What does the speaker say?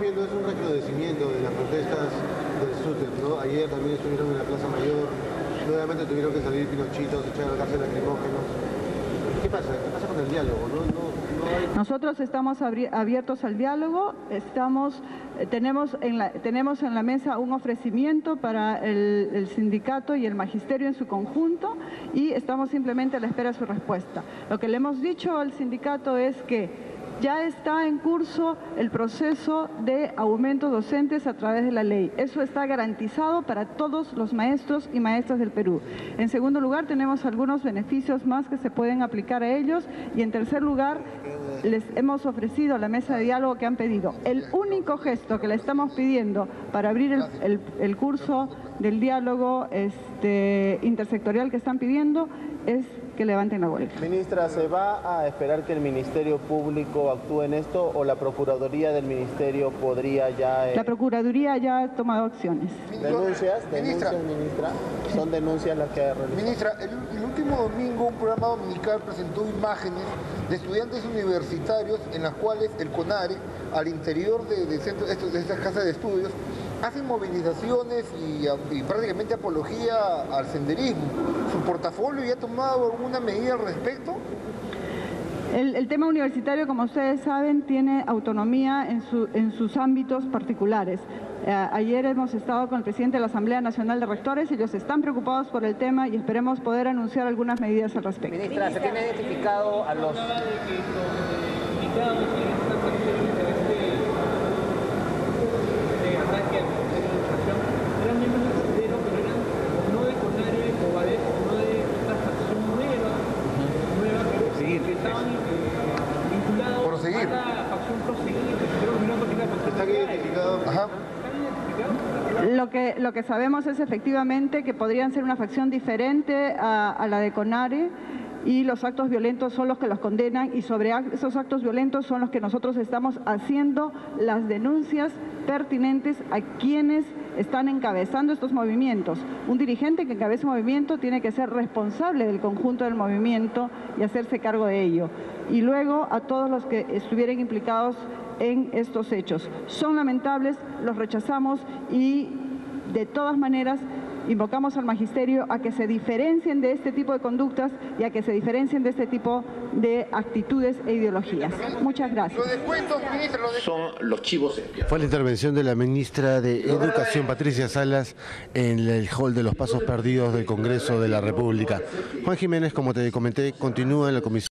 viendo es un recrudecimiento de las protestas del SUTEP, ¿no? Ayer también estuvieron en la Plaza Mayor, nuevamente tuvieron que salir pinochitos, echar a la cárcel lacrimógenos. ¿Qué pasa? ¿Qué pasa con el diálogo? ¿No, no. Nosotros estamos abiertos al diálogo, estamos, eh, tenemos, en la, tenemos en la mesa un ofrecimiento para el, el sindicato y el magisterio en su conjunto y estamos simplemente a la espera de su respuesta. Lo que le hemos dicho al sindicato es que ya está en curso el proceso de aumento docentes a través de la ley. Eso está garantizado para todos los maestros y maestras del Perú. En segundo lugar, tenemos algunos beneficios más que se pueden aplicar a ellos. Y en tercer lugar, les hemos ofrecido la mesa de diálogo que han pedido. El único gesto que le estamos pidiendo para abrir el curso del diálogo este, intersectorial que están pidiendo es que levanten la huelga. Ministra, ¿se va a esperar que el Ministerio Público actúe en esto o la Procuraduría del Ministerio podría ya... eh, La Procuraduría ya ha tomado acciones. ¿Denuncias? Ministra. ¿Denuncias, ministra? ¿Son denuncias las que ha realizado? Ministra, el, el último domingo un programa dominical presentó imágenes de estudiantes universitarios en las cuales el CONARE, al interior de, de centros- estos- de estas casas de estudios, hacen movilizaciones y, prácticamente apología al senderismo. ¿Su portafolio ya ha tomado alguna medida al respecto? El, el tema universitario, como ustedes saben, tiene autonomía en, su- en sus ámbitos particulares. Eh, ayer hemos estado con el presidente de la Asamblea Nacional de Rectores, ellos están preocupados por el tema y esperemos poder anunciar algunas medidas al respecto. Ministra, ¿se tiene identificado a los Ajá. Lo que, lo que sabemos es efectivamente que podrían ser una facción diferente a, a la de CONARE y los actos violentos son los que los condenan y sobre esos actos violentos son los que nosotros estamos haciendo las denuncias pertinentes a quienes están encabezando estos movimientos. Un dirigente que encabeza un movimiento tiene que ser responsable del conjunto del movimiento y hacerse cargo de ello. Y luego a todos los que estuvieran implicados en estos hechos. Son lamentables, los rechazamos y de todas maneras invocamos al magisterio a que se diferencien de este tipo de conductas y a que se diferencien de este tipo de actitudes e ideologías. Muchas gracias. Los descuentos, ministra, los descuentos. son los chivos. Fue la intervención de la ministra de Educación, Patricia Salas, en el hall de los pasos perdidos del Congreso de la República. Juan Jiménez, como te comenté, continúa en la comisión.